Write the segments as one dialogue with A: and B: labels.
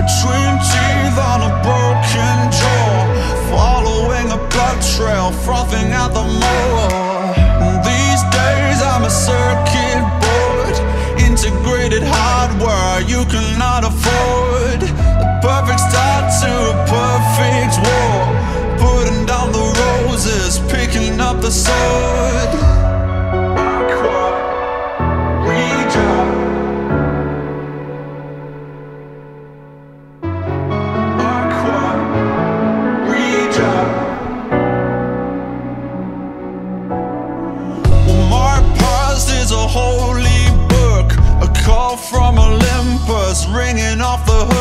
A: between teeth on a broken jaw Following a blood trail, frothing out the maw. These days I'm a circuit board Integrated hardware you cannot afford. The perfect start to a perfect war Putting down the roses, picking up the sword holy book. A call from Olympus ringing off the hook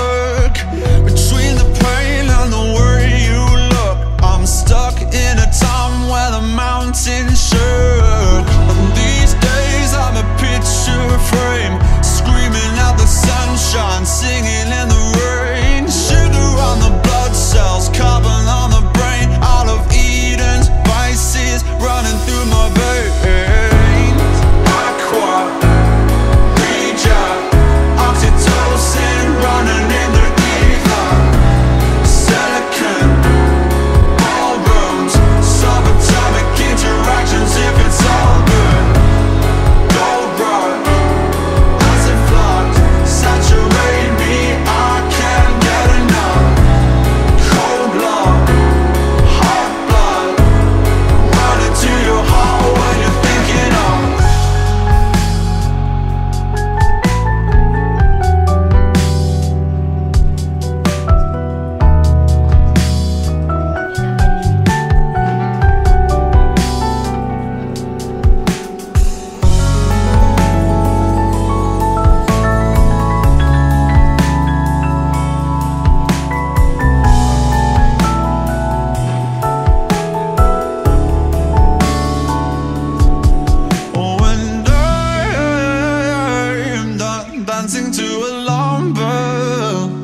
A: alarm bells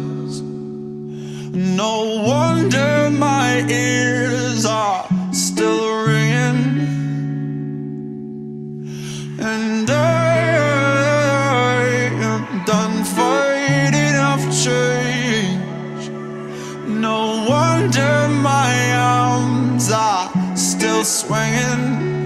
A: No wonder my ears are still ringing. And I'm done fighting off change. No wonder my arms are still swinging